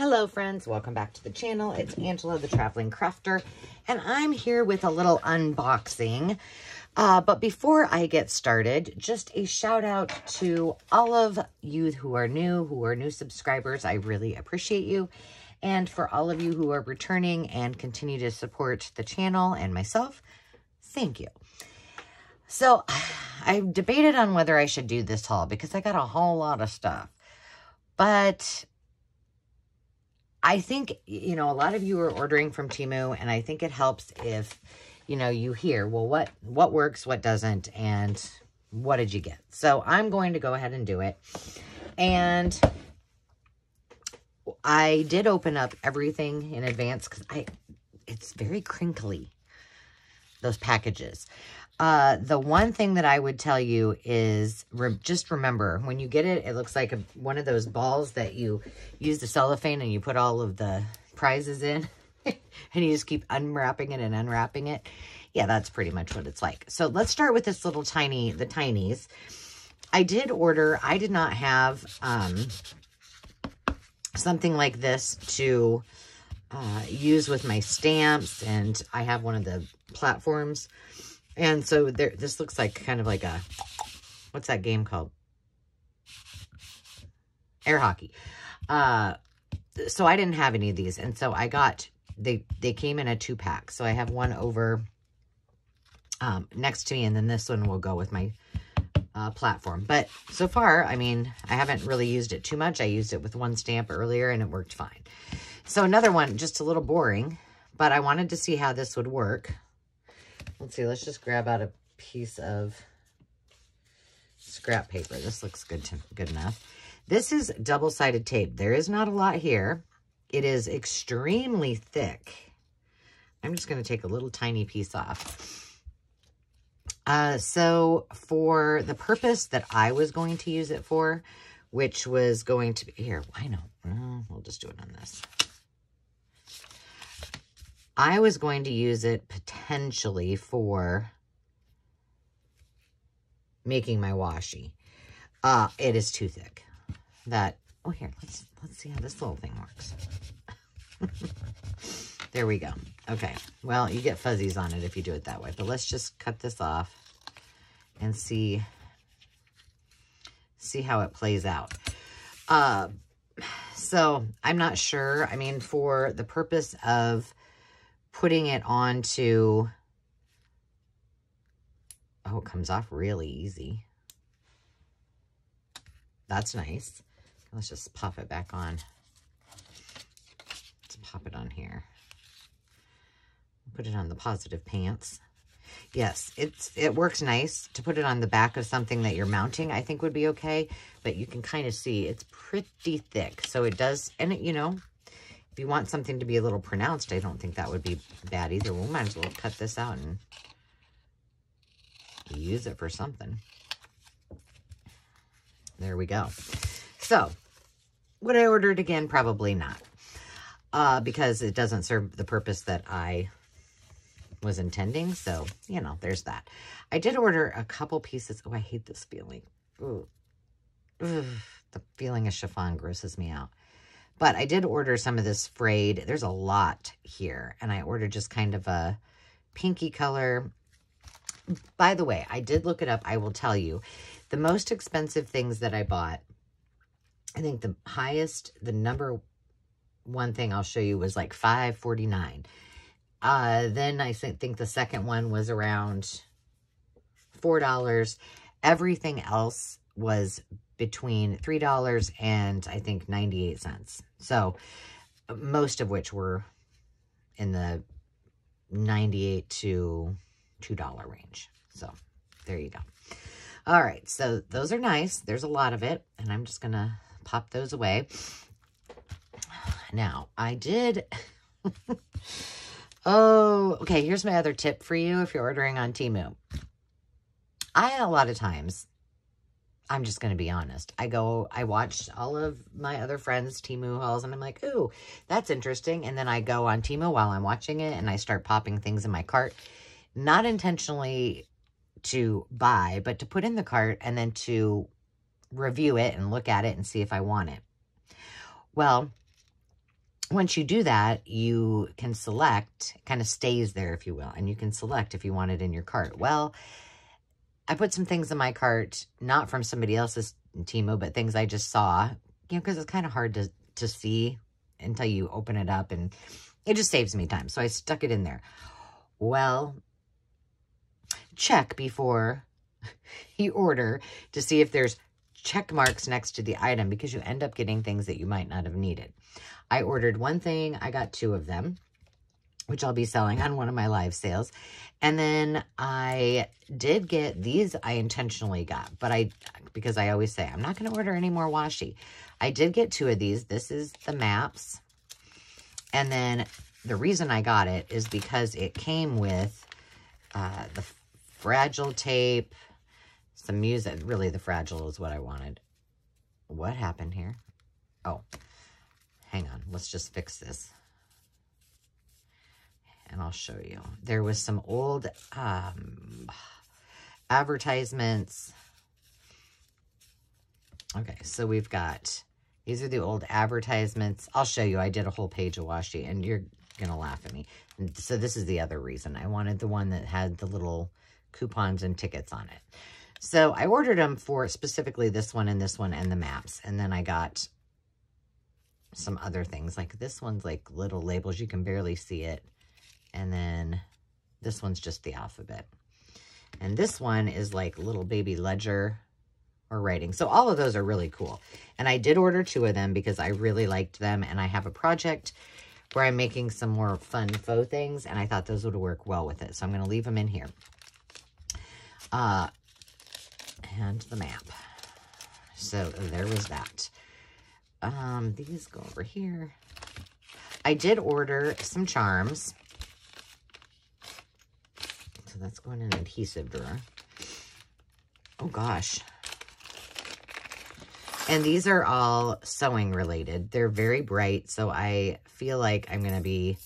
Hello friends, welcome back to the channel. It's Angela the Traveling Crafter and I'm here with a little unboxing. Uh, but before I get started, just a shout out to all of you who are new, who are new subscribers. I really appreciate you. And for all of you who are returning and continue to support the channel and myself, thank you. So I debated on whether I should do this haul because I got a whole lot of stuff. But I think, you know, a lot of you are ordering from Temu, and I think it helps if, you know, you hear, well, what, what works, what doesn't, and what did you get? So I'm going to go ahead and do it. And I did open up everything in advance because I, it's very crinkly, those packages. Uh, the one thing that I would tell you is re just remember when you get it, it looks like a, one of those balls that you use the cellophane and you put all of the prizes in and you just keep unwrapping it and unwrapping it. Yeah, that's pretty much what it's like. So let's start with this little tiny, the tinies. I did order, I did not have um, something like this to uh, use with my stamps and I have one of the platforms and so there, this looks like kind of like a, what's that game called? Air hockey. Uh, so I didn't have any of these. And so I got, they, they came in a two pack. So I have one over um, next to me. And then this one will go with my uh, platform. But so far, I mean, I haven't really used it too much. I used it with one stamp earlier and it worked fine. So another one, just a little boring, but I wanted to see how this would work. Let's see, let's just grab out a piece of scrap paper. This looks good to good enough. This is double-sided tape. There is not a lot here. It is extremely thick. I'm just going to take a little tiny piece off. Uh, so for the purpose that I was going to use it for, which was going to be, here, why not? we'll just do it on this. I was going to use it potentially for making my washi. Uh, it is too thick. That, oh, here, let's, let's see how this little thing works. there we go. Okay, well, you get fuzzies on it if you do it that way. But let's just cut this off and see, see how it plays out. Uh, so I'm not sure. I mean, for the purpose of putting it onto, oh, it comes off really easy. That's nice. Let's just pop it back on. Let's pop it on here. Put it on the positive pants. Yes, it's it works nice to put it on the back of something that you're mounting, I think would be okay. But you can kind of see it's pretty thick. So it does, and it, you know, you want something to be a little pronounced, I don't think that would be bad either. We might as well cut this out and use it for something. There we go. So, would I order it again? Probably not. Uh, because it doesn't serve the purpose that I was intending. So, you know, there's that. I did order a couple pieces. Oh, I hate this feeling. Ooh. The feeling of chiffon grosses me out. But I did order some of this frayed. There's a lot here. And I ordered just kind of a pinky color. By the way, I did look it up. I will tell you. The most expensive things that I bought, I think the highest, the number one thing I'll show you was like five forty nine. Uh, then I think the second one was around $4. Everything else was between $3 and I think 98 cents. So most of which were in the 98 to $2 range. So there you go. All right, so those are nice. There's a lot of it, and I'm just going to pop those away. Now, I did... oh, okay, here's my other tip for you if you're ordering on Temu. I, a lot of times, I'm just going to be honest. I go, I watch all of my other friends' Temu hauls, and I'm like, ooh, that's interesting. And then I go on Temu while I'm watching it, and I start popping things in my cart. Not intentionally to buy, but to put in the cart and then to review it and look at it and see if I want it. Well, once you do that, you can select, kind of stays there, if you will, and you can select if you want it in your cart. Well, I put some things in my cart, not from somebody else's Temu, but things I just saw, you know, because it's kind of hard to, to see until you open it up, and it just saves me time. So I stuck it in there. Well, check before you order to see if there's check marks next to the item because you end up getting things that you might not have needed. I ordered one thing, I got two of them, which I'll be selling on one of my live sales. And then I did get these I intentionally got, but I, because I always say, I'm not going to order any more washi. I did get two of these. This is the maps. And then the reason I got it is because it came with uh, the fragile tape, some music. Really, the fragile is what I wanted. What happened here? Oh, hang on. Let's just fix this. I'll show you. There was some old um, advertisements. Okay, so we've got, these are the old advertisements. I'll show you. I did a whole page of washi, and you're going to laugh at me. And so this is the other reason. I wanted the one that had the little coupons and tickets on it. So I ordered them for specifically this one and this one and the maps. And then I got some other things. Like this one's like little labels. You can barely see it. And then this one's just the alphabet. And this one is like little baby ledger or writing. So all of those are really cool. And I did order two of them because I really liked them. And I have a project where I'm making some more fun faux things. And I thought those would work well with it. So I'm going to leave them in here. Uh, and the map. So there was that. Um, these go over here. I did order some charms. That's going in an adhesive drawer. Oh gosh. And these are all sewing related. They're very bright, so I feel like I'm going to be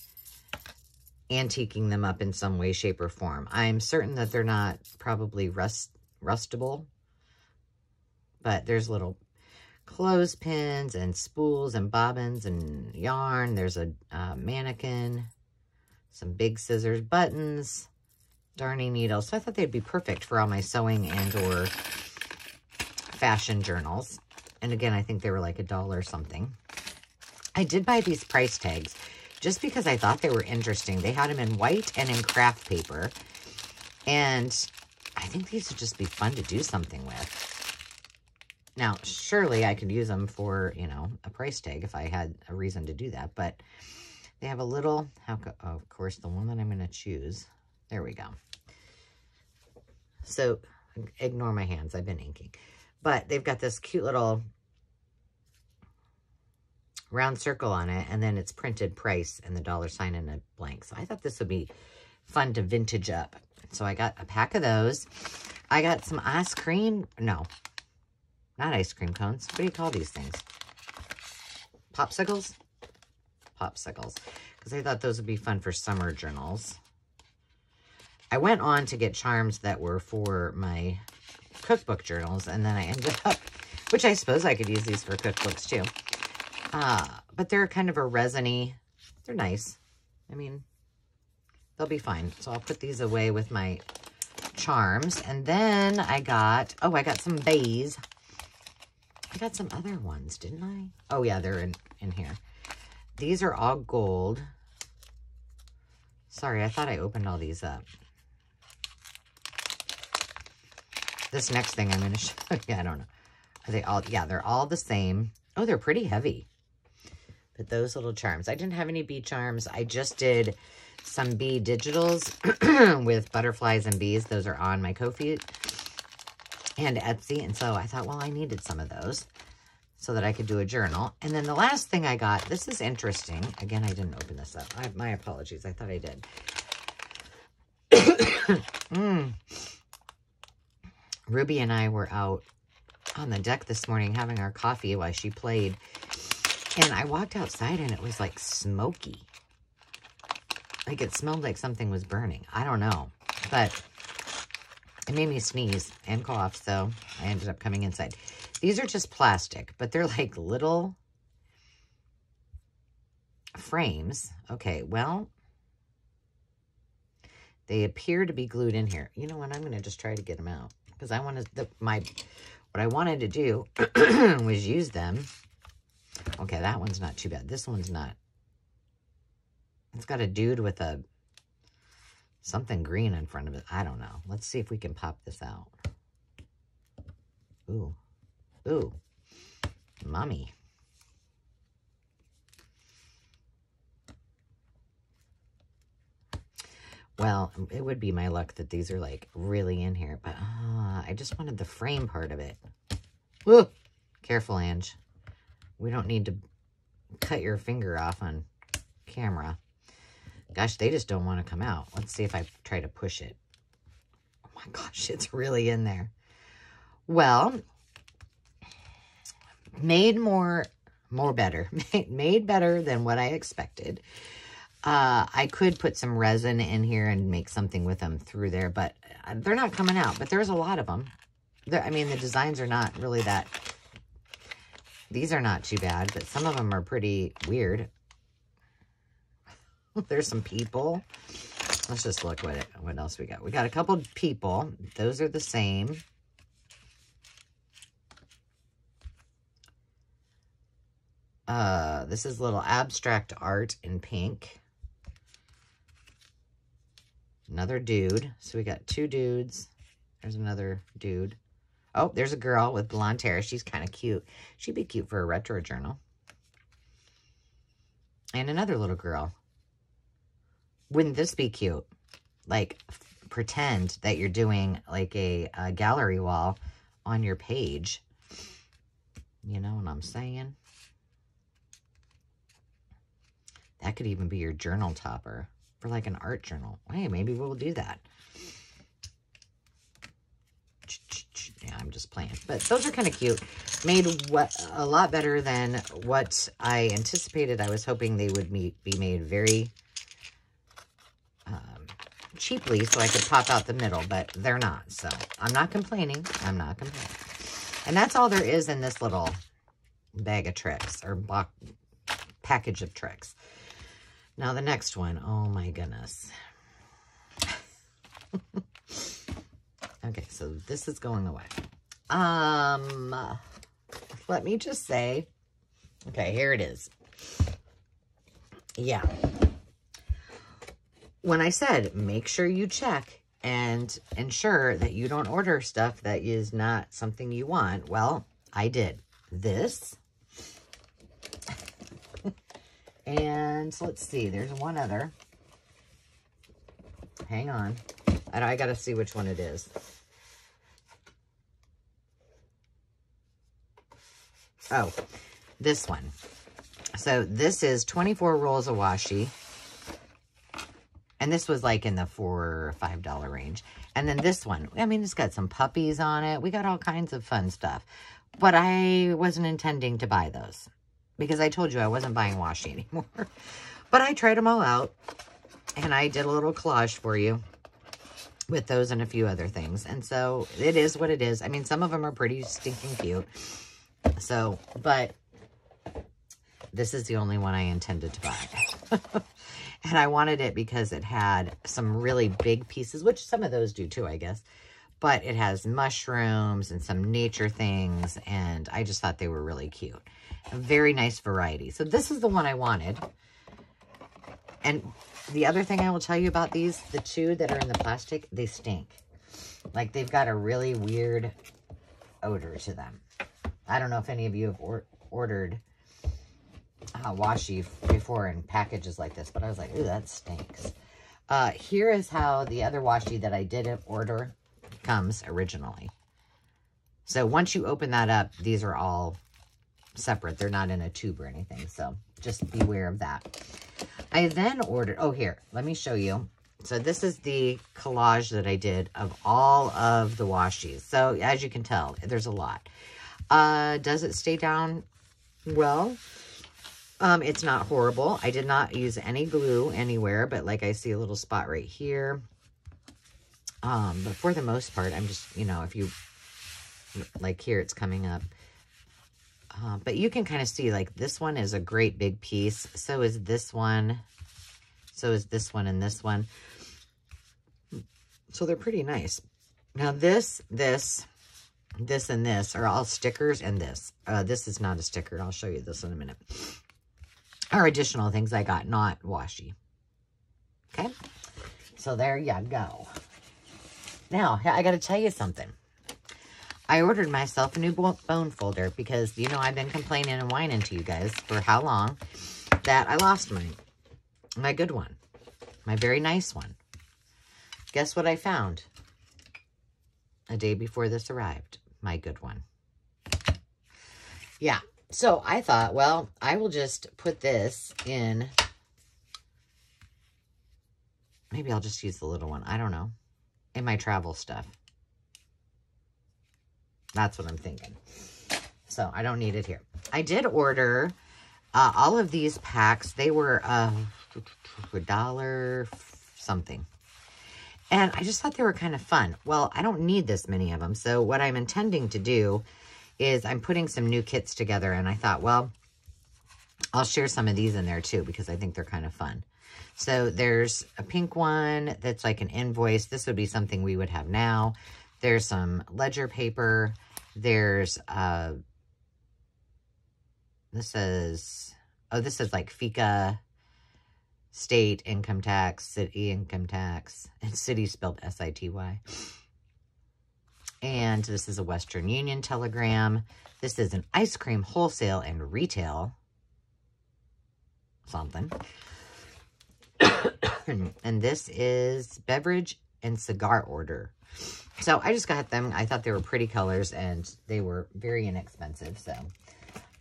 antiquing them up in some way, shape, or form. I'm certain that they're not probably rust rustable, but there's little clothespins and spools and bobbins and yarn. There's a uh, mannequin, some big scissors, buttons, darning needles. So I thought they'd be perfect for all my sewing and or fashion journals. And again, I think they were like a dollar something. I did buy these price tags just because I thought they were interesting. They had them in white and in craft paper. And I think these would just be fun to do something with. Now, surely I could use them for, you know, a price tag if I had a reason to do that. But they have a little, how, oh, of course, the one that I'm going to choose. There we go. So, ignore my hands. I've been inking. But they've got this cute little round circle on it. And then it's printed price and the dollar sign in a blank. So I thought this would be fun to vintage up. So I got a pack of those. I got some ice cream. No, not ice cream cones. What do you call these things? Popsicles? Popsicles. Because I thought those would be fun for summer journals. I went on to get charms that were for my cookbook journals. And then I ended up, which I suppose I could use these for cookbooks too. Uh, but they're kind of a resiny. They're nice. I mean, they'll be fine. So I'll put these away with my charms. And then I got, oh, I got some bays I got some other ones, didn't I? Oh, yeah, they're in, in here. These are all gold. Sorry, I thought I opened all these up. This next thing I'm going to show you, I don't know. Are they all, yeah, they're all the same. Oh, they're pretty heavy. But those little charms. I didn't have any bee charms. I just did some bee digitals with butterflies and bees. Those are on my Ko-fi and Etsy. And so I thought, well, I needed some of those so that I could do a journal. And then the last thing I got, this is interesting. Again, I didn't open this up. I, my apologies. I thought I did. mm. Ruby and I were out on the deck this morning having our coffee while she played. And I walked outside and it was like smoky. Like it smelled like something was burning. I don't know. But it made me sneeze and cough, so I ended up coming inside. These are just plastic, but they're like little frames. Okay, well, they appear to be glued in here. You know what? I'm going to just try to get them out because I wanted the my what I wanted to do was use them. Okay, that one's not too bad. This one's not. It's got a dude with a something green in front of it. I don't know. Let's see if we can pop this out. Ooh. Ooh. Mommy. Well, it would be my luck that these are like really in here, but uh, I just wanted the frame part of it. Whoa! Careful, Ange. We don't need to cut your finger off on camera. Gosh, they just don't want to come out. Let's see if I try to push it. Oh my gosh, it's really in there. Well, made more, more better. made better than what I expected. Uh, I could put some resin in here and make something with them through there, but uh, they're not coming out. But there's a lot of them. They're, I mean, the designs are not really that... These are not too bad, but some of them are pretty weird. there's some people. Let's just look what it, what else we got. We got a couple people. Those are the same. Uh, this is little abstract art in pink. Another dude. So we got two dudes. There's another dude. Oh, there's a girl with blonde hair. She's kind of cute. She'd be cute for a retro journal. And another little girl. Wouldn't this be cute? Like, pretend that you're doing like a, a gallery wall on your page. You know what I'm saying? That could even be your journal topper for like an art journal. Hey, maybe we'll do that. Yeah, I'm just playing. But those are kind of cute. Made what a lot better than what I anticipated. I was hoping they would be made very um, cheaply so I could pop out the middle, but they're not. So I'm not complaining. I'm not complaining. And that's all there is in this little bag of tricks or box, package of tricks. Now the next one, oh my goodness. okay, so this is going away. Um, let me just say, okay, here it is. Yeah. When I said, make sure you check and ensure that you don't order stuff that is not something you want, well, I did. This and so let's see, there's one other. Hang on. I, I got to see which one it is. Oh, this one. So this is 24 rolls of washi. And this was like in the four or five dollar range. And then this one, I mean, it's got some puppies on it. We got all kinds of fun stuff. But I wasn't intending to buy those because I told you I wasn't buying washi anymore. but I tried them all out and I did a little collage for you with those and a few other things. And so it is what it is. I mean, some of them are pretty stinking cute. So, but this is the only one I intended to buy. and I wanted it because it had some really big pieces, which some of those do too, I guess. But it has mushrooms and some nature things, and I just thought they were really cute. A very nice variety. So this is the one I wanted. And the other thing I will tell you about these, the two that are in the plastic, they stink. Like they've got a really weird odor to them. I don't know if any of you have or ordered uh, washi before in packages like this, but I was like, ooh, that stinks. Uh, here is how the other washi that I didn't order comes originally. So once you open that up, these are all separate. They're not in a tube or anything. So just beware of that. I then ordered, oh, here, let me show you. So this is the collage that I did of all of the washies. So as you can tell, there's a lot. Uh, does it stay down well? Um, it's not horrible. I did not use any glue anywhere, but like I see a little spot right here. Um, but for the most part, I'm just, you know, if you, like here, it's coming up Uh, but you can kind of see like this one is a great big piece. So is this one. So is this one and this one. So they're pretty nice. Now this, this, this, and this are all stickers and this. Uh, this is not a sticker. I'll show you this in a minute. Are additional things I got, not washi. Okay? So there you go. Now, I got to tell you something. I ordered myself a new bone folder because, you know, I've been complaining and whining to you guys for how long that I lost my, my good one. My very nice one. Guess what I found? A day before this arrived. My good one. Yeah. So I thought, well, I will just put this in. Maybe I'll just use the little one. I don't know. In my travel stuff. That's what I'm thinking. So I don't need it here. I did order uh, all of these packs. They were uh, a dollar something. And I just thought they were kind of fun. Well, I don't need this many of them. So what I'm intending to do is I'm putting some new kits together. And I thought, well, I'll share some of these in there too because I think they're kind of fun. So there's a pink one that's like an invoice. This would be something we would have now. There's some ledger paper. There's, uh, this is, oh, this is like FICA state income tax, city income tax, and city spelled S-I-T-Y. And this is a Western Union telegram. This is an ice cream wholesale and retail something. and this is beverage and cigar order. So I just got them. I thought they were pretty colors and they were very inexpensive. So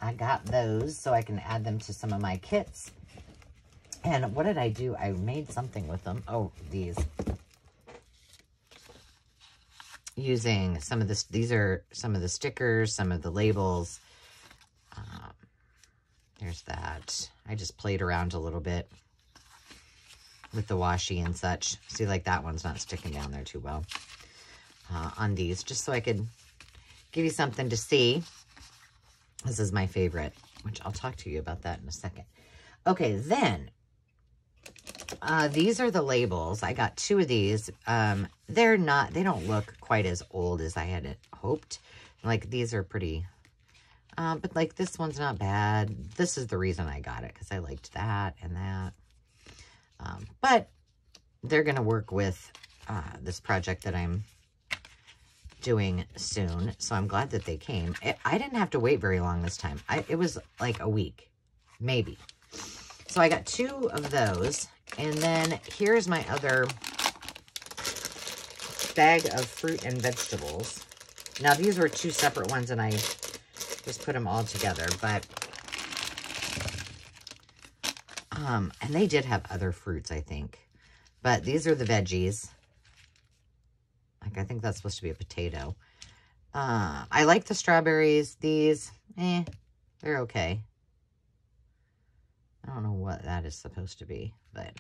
I got those so I can add them to some of my kits. And what did I do? I made something with them. Oh, these. Using some of this, these are some of the stickers, some of the labels. Um, there's that. I just played around a little bit with the washi and such. See, like that one's not sticking down there too well uh, on these, just so I could give you something to see. This is my favorite, which I'll talk to you about that in a second. Okay, then uh, these are the labels. I got two of these. Um, they're not, they don't look quite as old as I had hoped. Like, these are pretty, um, but like this one's not bad. This is the reason I got it, because I liked that and that. Um, but they're going to work with uh, this project that I'm doing soon. So I'm glad that they came. It, I didn't have to wait very long this time. I, it was like a week, maybe. So I got two of those. And then here's my other bag of fruit and vegetables. Now, these were two separate ones, and I just put them all together. But, um, and they did have other fruits, I think. But these are the veggies. I think that's supposed to be a potato. Uh, I like the strawberries. These, eh, they're okay. I don't know what that is supposed to be, but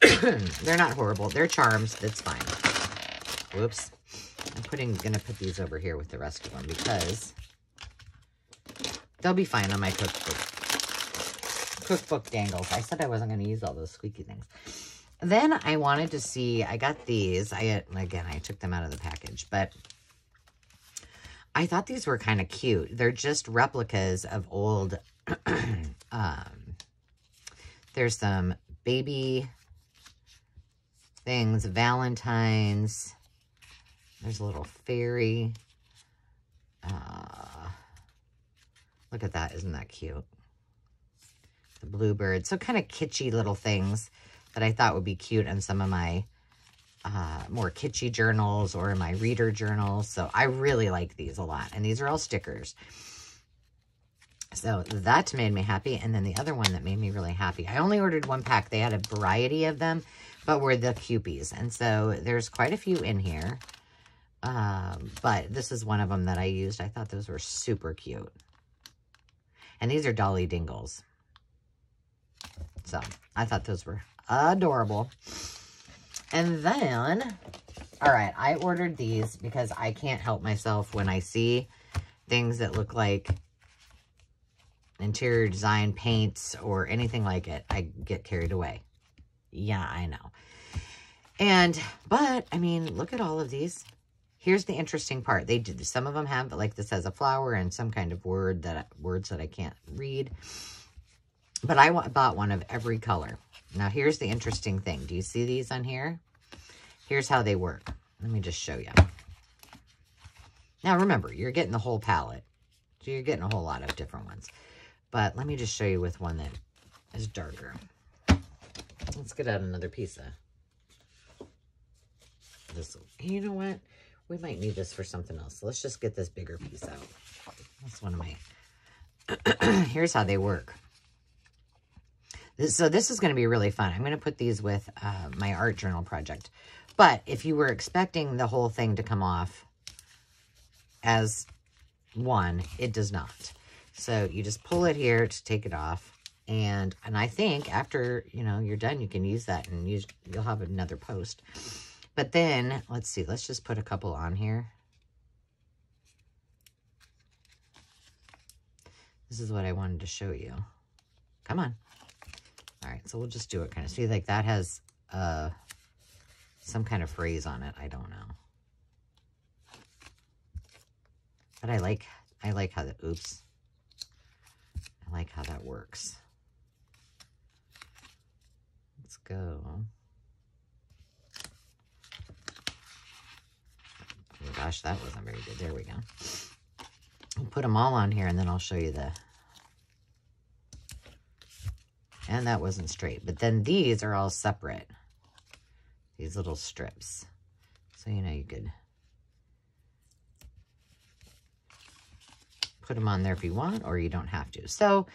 they're not horrible. They're charms. It's fine. Whoops. I'm putting, gonna put these over here with the rest of them because they'll be fine on my cookbook. Cookbook dangles. I said I wasn't gonna use all those squeaky things. Then I wanted to see, I got these. I Again, I took them out of the package, but I thought these were kind of cute. They're just replicas of old um, there's some baby things, Valentine's. There's a little fairy. Uh, look at that. Isn't that cute? The bluebird. So kind of kitschy little things that I thought would be cute in some of my uh, more kitschy journals or my reader journals. So I really like these a lot. And these are all stickers. So that made me happy. And then the other one that made me really happy, I only ordered one pack. They had a variety of them, but were the Kewpies. And so there's quite a few in here. Um, but this is one of them that I used. I thought those were super cute. And these are Dolly Dingles. So I thought those were adorable. And then, all right, I ordered these because I can't help myself when I see things that look like interior design, paints, or anything like it, I get carried away. Yeah, I know. And, but, I mean, look at all of these. Here's the interesting part. They did, some of them have, like this has a flower and some kind of word that, words that I can't read. But I bought one of every color. Now, here's the interesting thing. Do you see these on here? Here's how they work. Let me just show you. Now, remember, you're getting the whole palette. So you're getting a whole lot of different ones. But let me just show you with one that is darker. Let's get out another piece of this. You know what? We might need this for something else. So let's just get this bigger piece out. That's one of my... Here's how they work. So this is going to be really fun. I'm going to put these with uh, my art journal project. But if you were expecting the whole thing to come off as one, it does not. So you just pull it here to take it off. And and I think after, you know, you're done, you can use that and use you'll have another post. But then, let's see, let's just put a couple on here. This is what I wanted to show you. Come on. All right, so we'll just do it kind of. See, like that has uh, some kind of phrase on it. I don't know. But I like, I like how the, oops. I like how that works. Let's go. Oh gosh, that wasn't very good. There we go. I'll put them all on here and then I'll show you the and that wasn't straight. But then these are all separate. These little strips. So, you know, you could put them on there if you want, or you don't have to. So,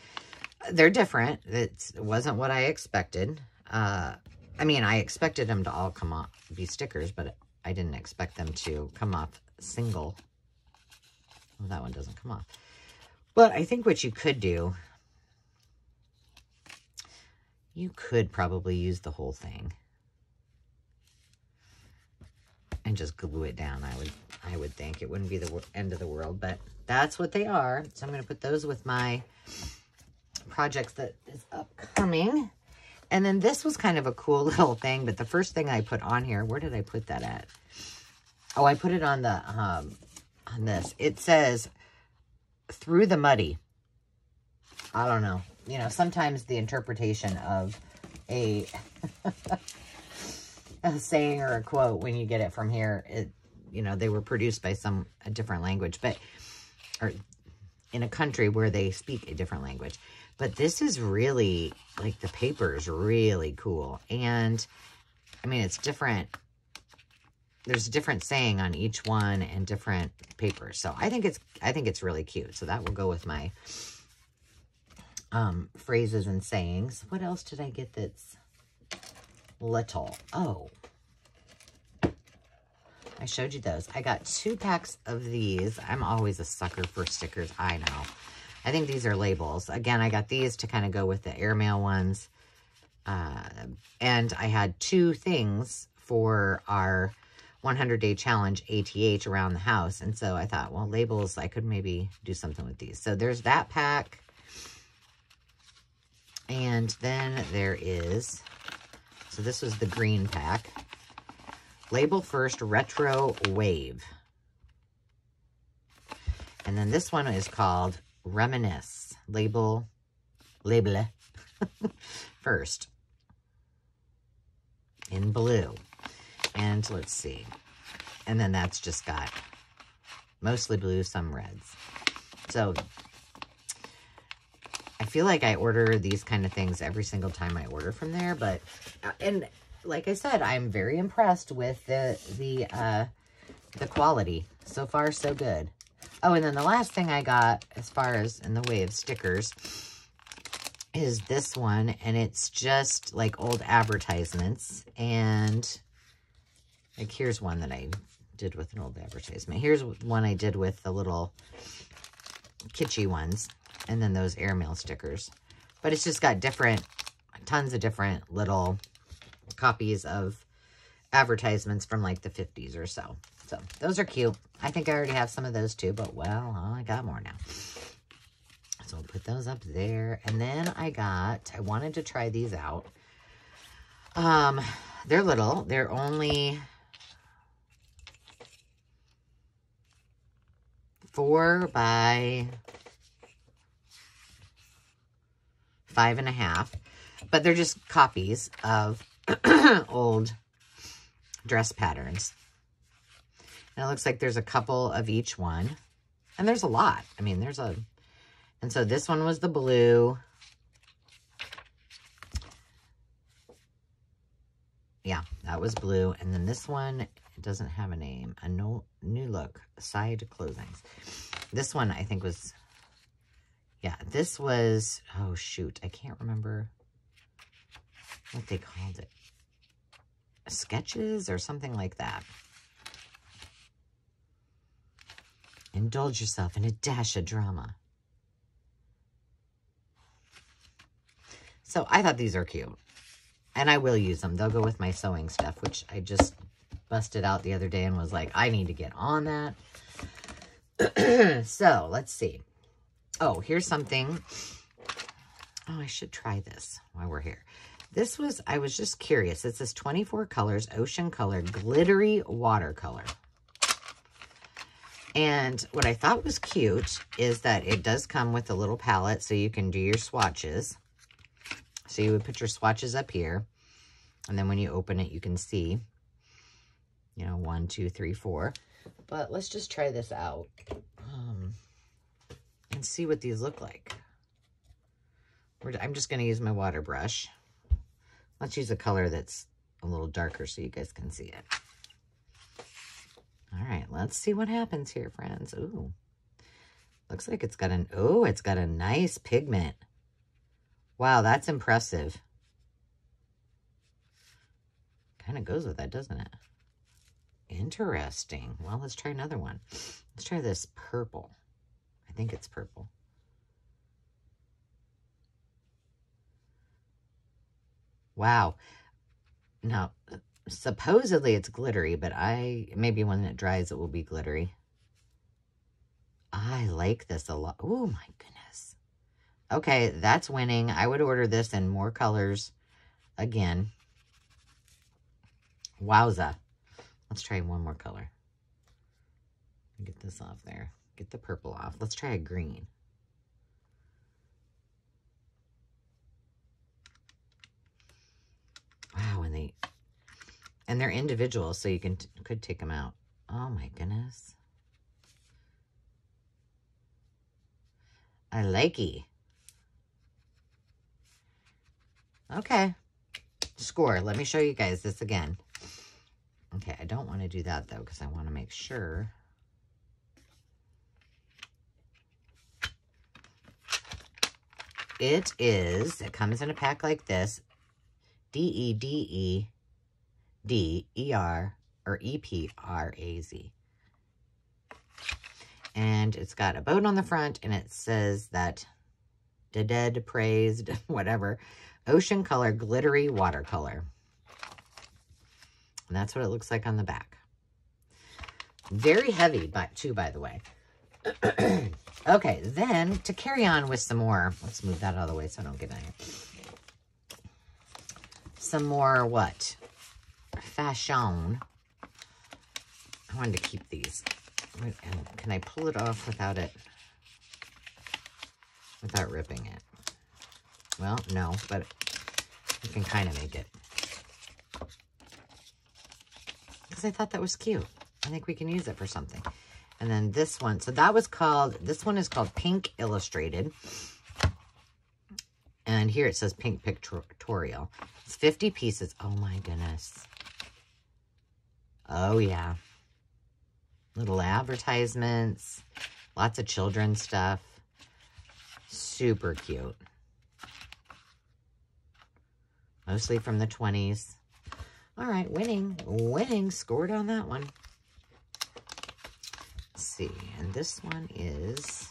they're different. It wasn't what I expected. Uh, I mean, I expected them to all come off, be stickers, but I didn't expect them to come off single. Well, that one doesn't come off. But I think what you could do you could probably use the whole thing and just glue it down. I would, I would think it wouldn't be the end of the world, but that's what they are. So I'm going to put those with my projects that is upcoming. And then this was kind of a cool little thing, but the first thing I put on here, where did I put that at? Oh, I put it on the, um, on this. It says, through the muddy. I don't know you know, sometimes the interpretation of a, a saying or a quote when you get it from here, it, you know, they were produced by some, a different language, but, or in a country where they speak a different language. But this is really, like, the paper is really cool. And, I mean, it's different. There's a different saying on each one and different papers. So I think it's, I think it's really cute. So that will go with my um, phrases and sayings. What else did I get that's little? Oh, I showed you those. I got two packs of these. I'm always a sucker for stickers. I know. I think these are labels. Again, I got these to kind of go with the airmail ones. Uh, and I had two things for our 100 day challenge ATH around the house. And so I thought, well, labels, I could maybe do something with these. So there's that pack. And then there is, so this was the green pack. Label First Retro Wave. And then this one is called Reminisce. Label, label first in blue. And let's see. And then that's just got mostly blue, some reds. So feel like I order these kind of things every single time I order from there, but, uh, and like I said, I'm very impressed with the, the, uh, the quality. So far, so good. Oh, and then the last thing I got, as far as in the way of stickers, is this one, and it's just like old advertisements, and like here's one that I did with an old advertisement. Here's one I did with the little kitschy ones and then those airmail stickers. But it's just got different, tons of different little copies of advertisements from like the 50s or so. So those are cute. I think I already have some of those too, but well, I got more now. So I'll put those up there. And then I got, I wanted to try these out. Um, they're little. They're only four by five and a half. But they're just copies of old dress patterns. And it looks like there's a couple of each one. And there's a lot. I mean, there's a... And so this one was the blue. Yeah, that was blue. And then this one, it doesn't have a name. A no, new look, side closings. This one, I think, was... Yeah, this was... Oh, shoot. I can't remember what they called it. Sketches or something like that. Indulge yourself in a dash of drama. So I thought these are cute. And I will use them. They'll go with my sewing stuff, which I just busted out the other day and was like, I need to get on that. so let's see. Oh, here's something. Oh, I should try this while we're here. This was, I was just curious. It says 24 colors, ocean color, glittery watercolor. And what I thought was cute is that it does come with a little palette so you can do your swatches. So you would put your swatches up here. And then when you open it, you can see, you know, one, two, three, four. But let's just try this out and see what these look like. I'm just going to use my water brush. Let's use a color that's a little darker so you guys can see it. All right, let's see what happens here, friends. Ooh, looks like it's got an, oh, it's got a nice pigment. Wow, that's impressive. Kind of goes with that, doesn't it? Interesting. Well, let's try another one. Let's try this purple. Think it's purple. Wow. Now, supposedly it's glittery, but I, maybe when it dries, it will be glittery. I like this a lot. Oh my goodness. Okay, that's winning. I would order this in more colors again. Wowza. Let's try one more color. Get this off there. Get the purple off. Let's try a green. Wow, and they and they're individual, so you can could take them out. Oh my goodness. I likey. Okay. Score. Let me show you guys this again. Okay, I don't want to do that though, because I want to make sure. It is, it comes in a pack like this. D-E-D-E D-E-R or E-P-R-A-Z. And it's got a boat on the front and it says that the dead praised, whatever, ocean color glittery watercolor. And that's what it looks like on the back. Very heavy, but too, by the way. okay, then to carry on with some more, let's move that out of the way so I don't get any. Some more what? fashion. I wanted to keep these. Can I pull it off without it, without ripping it? Well, no, but you can kind of make it. Because I thought that was cute. I think we can use it for something. And then this one. So that was called, this one is called Pink Illustrated. And here it says Pink Pictorial. It's 50 pieces. Oh my goodness. Oh, yeah. Little advertisements. Lots of children's stuff. Super cute. Mostly from the 20s. All right, winning. Winning. Scored on that one see. And this one is...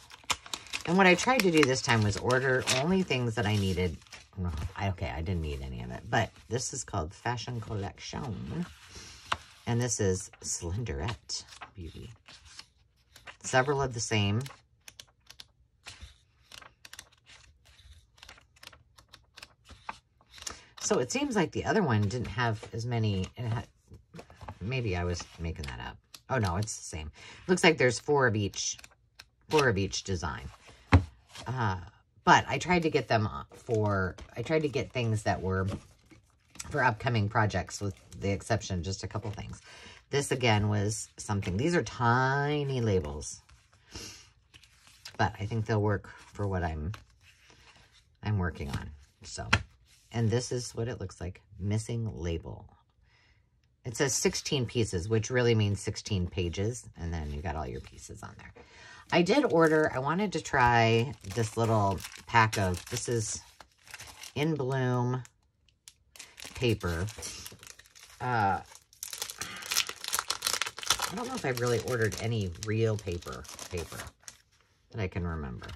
And what I tried to do this time was order only things that I needed. Okay, I didn't need any of it. But this is called Fashion Collection. And this is Slenderette Beauty. Several of the same. So it seems like the other one didn't have as many. Had, maybe I was making that up. Oh, no, it's the same. Looks like there's four of each, four of each design. Uh, but I tried to get them for, I tried to get things that were for upcoming projects with the exception just a couple things. This, again, was something. These are tiny labels. But I think they'll work for what I'm I'm working on. So, and this is what it looks like. Missing label. It says 16 pieces, which really means 16 pages. And then you got all your pieces on there. I did order, I wanted to try this little pack of, this is In Bloom paper. Uh, I don't know if I've really ordered any real paper, paper that I can remember.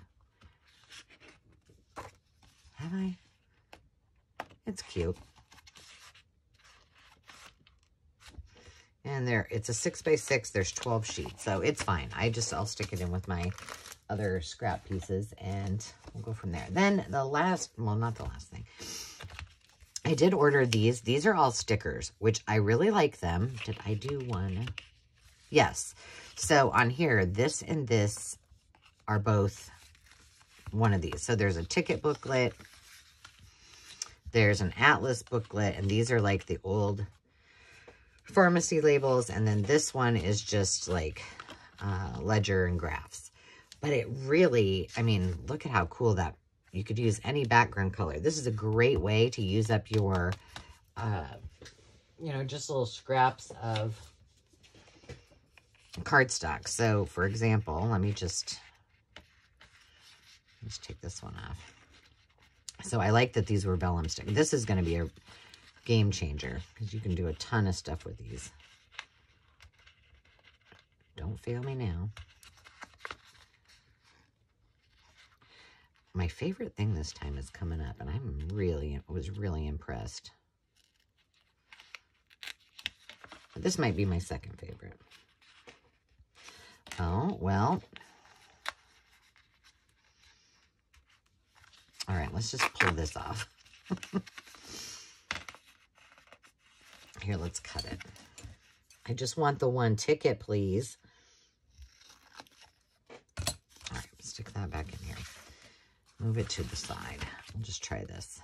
Have I? It's cute. And there, it's a six by six. There's 12 sheets, so it's fine. I just, I'll stick it in with my other scrap pieces and we'll go from there. Then the last, well, not the last thing. I did order these. These are all stickers, which I really like them. Did I do one? Yes. So on here, this and this are both one of these. So there's a ticket booklet. There's an atlas booklet. And these are like the old pharmacy labels. And then this one is just like uh, ledger and graphs. But it really, I mean, look at how cool that, you could use any background color. This is a great way to use up your, uh, you know, just little scraps of cardstock. So, for example, let me just Let's take this one off. So I like that these were vellum stick. This is going to be a game changer because you can do a ton of stuff with these. Don't fail me now. My favorite thing this time is coming up, and I'm really, was really impressed. But this might be my second favorite. Oh, well, All right, let's just pull this off. Here, let's cut it. I just want the one ticket, please. All right, stick that back in here. Move it to the side. I'll just try this.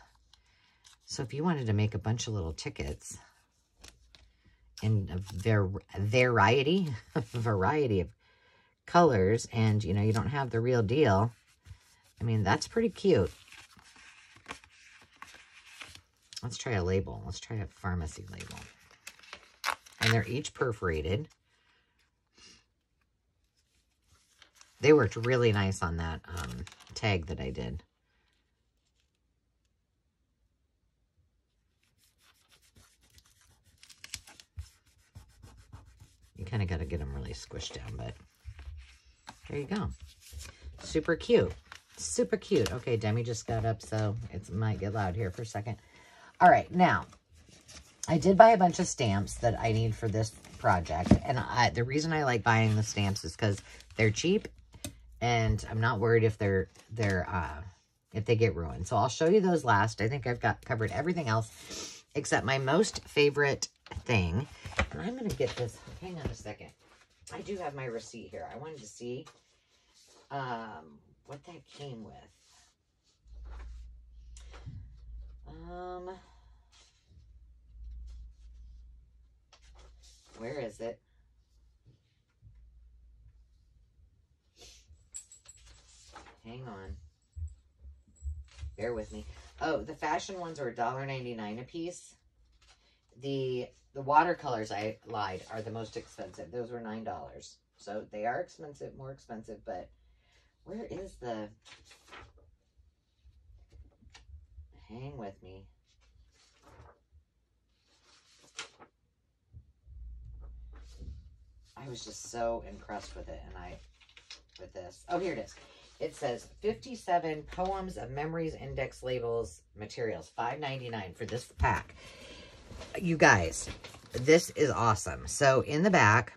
So if you wanted to make a bunch of little tickets in a variety, variety of colors, and, you know, you don't have the real deal, I mean, that's pretty cute. Let's try a label. Let's try a pharmacy label. And they're each perforated. They worked really nice on that um, tag that I did. You kind of got to get them really squished down, but there you go. Super cute. Super cute. Okay, Demi just got up, so it might get loud here for a second. All right, now, I did buy a bunch of stamps that I need for this project. And I, the reason I like buying the stamps is because they're cheap. And I'm not worried if they're, they're, uh, if they get ruined. So I'll show you those last. I think I've got covered everything else except my most favorite thing. And I'm going to get this. Hang on a second. I do have my receipt here. I wanted to see um, what that came with. Um, where is it? Hang on. Bear with me. Oh, the fashion ones are $1.99 a piece. The the watercolors, I lied, are the most expensive. Those were $9. So they are expensive, more expensive, but where is the Hang with me. I was just so impressed with it and I with this. Oh, here it is. It says 57 poems of memories, index labels, materials, 5.99 for this pack. You guys, this is awesome. So in the back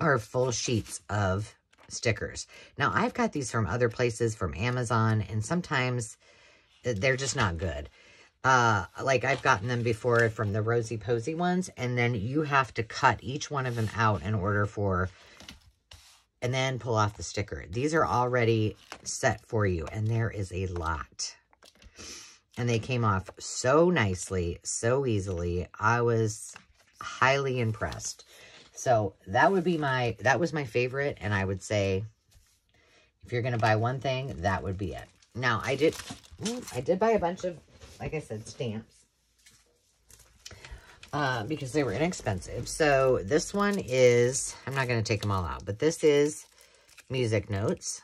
are full sheets of stickers. Now, I've got these from other places, from Amazon, and sometimes they're just not good. Uh, like I've gotten them before from the Rosy Posy ones, and then you have to cut each one of them out in order for, and then pull off the sticker. These are already set for you, and there is a lot. And they came off so nicely, so easily. I was highly impressed. So that would be my, that was my favorite, and I would say, if you're going to buy one thing, that would be it. Now, I did, I did buy a bunch of like I said, stamps. Uh, because they were inexpensive. So this one is, I'm not going to take them all out, but this is music notes.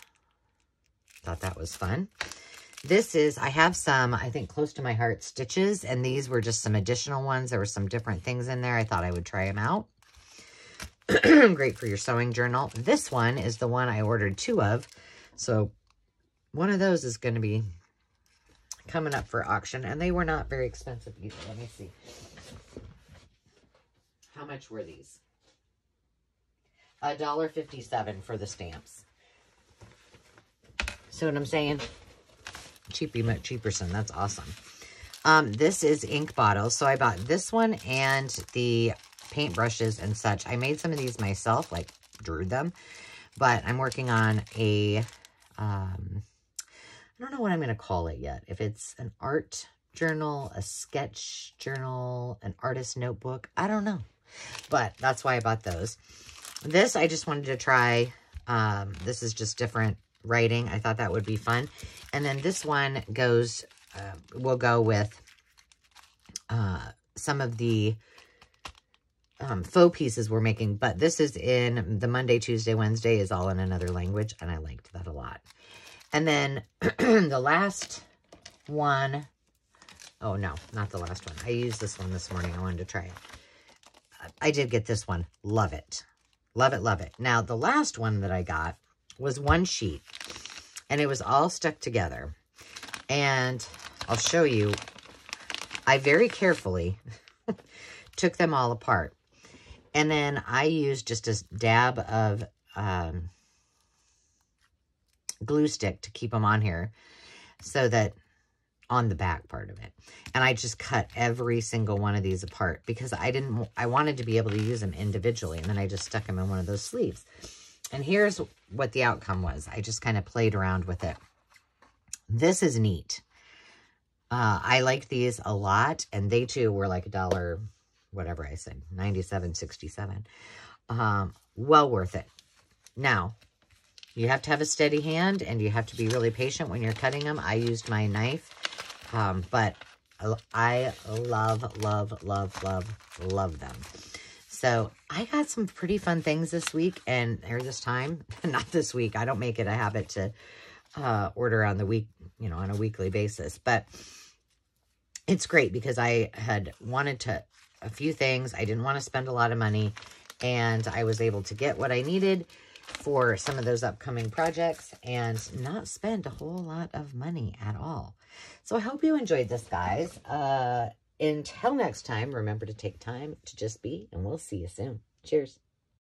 Thought that was fun. This is, I have some, I think, close to my heart stitches, and these were just some additional ones. There were some different things in there. I thought I would try them out. Great for your sewing journal. This one is the one I ordered two of. So one of those is going to be coming up for auction. And they were not very expensive either. Let me see. How much were these? A dollar fifty-seven for the stamps. See what I'm saying? Cheapy McCheaperson. That's awesome. Um, this is ink bottles. So I bought this one and the paint brushes and such. I made some of these myself, like drew them. But I'm working on a um, I don't know what I'm going to call it yet. If it's an art journal, a sketch journal, an artist notebook, I don't know. But that's why I bought those. This, I just wanted to try. Um, this is just different writing. I thought that would be fun. And then this one goes, uh, will go with uh, some of the um, faux pieces we're making. But this is in the Monday, Tuesday, Wednesday is all in another language. And I liked that a lot. And then the last one, oh no, not the last one. I used this one this morning. I wanted to try it. I did get this one. Love it. Love it, love it. Now, the last one that I got was one sheet. And it was all stuck together. And I'll show you. I very carefully took them all apart. And then I used just a dab of um, glue stick to keep them on here so that on the back part of it. And I just cut every single one of these apart because I didn't, I wanted to be able to use them individually. And then I just stuck them in one of those sleeves. And here's what the outcome was. I just kind of played around with it. This is neat. Uh, I like these a lot. And they too were like a dollar, whatever I said, 97.67. Um, well worth it. Now, you have to have a steady hand and you have to be really patient when you're cutting them. I used my knife, um, but I love, love, love, love, love them. So I got some pretty fun things this week and or this time, not this week. I don't make it a habit to uh, order on the week, you know, on a weekly basis, but it's great because I had wanted to a few things. I didn't want to spend a lot of money and I was able to get what I needed for some of those upcoming projects and not spend a whole lot of money at all. So I hope you enjoyed this, guys. Uh, until next time, remember to take time to just be, and we'll see you soon. Cheers.